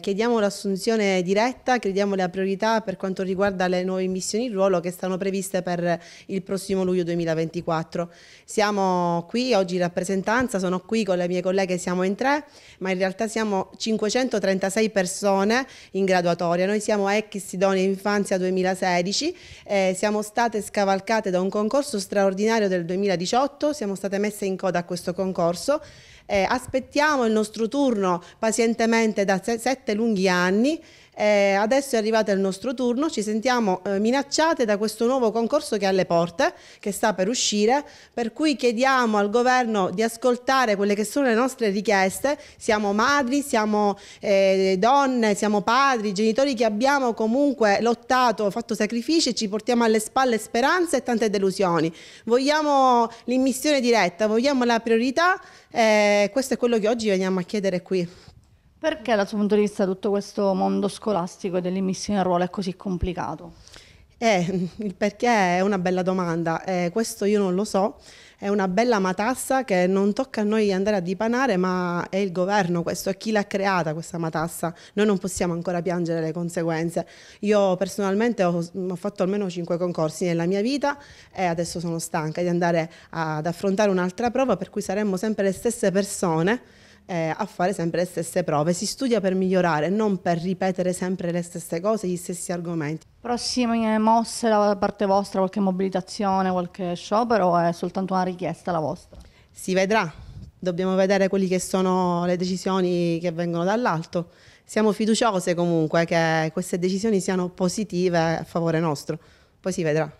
Chiediamo l'assunzione diretta, crediamo la priorità per quanto riguarda le nuove missioni in ruolo che stanno previste per il prossimo luglio 2024. Siamo qui oggi in rappresentanza, sono qui con le mie colleghe, siamo in tre, ma in realtà siamo 536 persone in graduatoria. Noi siamo ex Idonea Infanzia 2016, eh, siamo state scavalcate da un concorso straordinario del 2018, siamo state messe in coda a questo concorso eh, aspettiamo il nostro turno pazientemente da sette lunghi anni. Eh, adesso è arrivato il nostro turno, ci sentiamo eh, minacciate da questo nuovo concorso che è alle porte, che sta per uscire, per cui chiediamo al governo di ascoltare quelle che sono le nostre richieste. Siamo madri, siamo eh, donne, siamo padri, genitori che abbiamo comunque lottato, fatto sacrifici ci portiamo alle spalle speranze e tante delusioni. Vogliamo l'immissione diretta, vogliamo la priorità e questo è quello che oggi veniamo a chiedere qui. Perché dal suo punto di vista tutto questo mondo scolastico e dell'immissione a ruolo è così complicato? Eh, il perché è una bella domanda, eh, questo io non lo so, è una bella matassa che non tocca a noi andare a dipanare, ma è il governo, questo è chi l'ha creata questa matassa, noi non possiamo ancora piangere le conseguenze. Io personalmente ho, ho fatto almeno cinque concorsi nella mia vita e adesso sono stanca di andare ad affrontare un'altra prova per cui saremmo sempre le stesse persone eh, a fare sempre le stesse prove. Si studia per migliorare, non per ripetere sempre le stesse cose, gli stessi argomenti. Prossime mosse da parte vostra, qualche mobilitazione, qualche sciopero o è soltanto una richiesta la vostra? Si vedrà, dobbiamo vedere quelle che sono le decisioni che vengono dall'alto. Siamo fiduciose comunque che queste decisioni siano positive a favore nostro, poi si vedrà.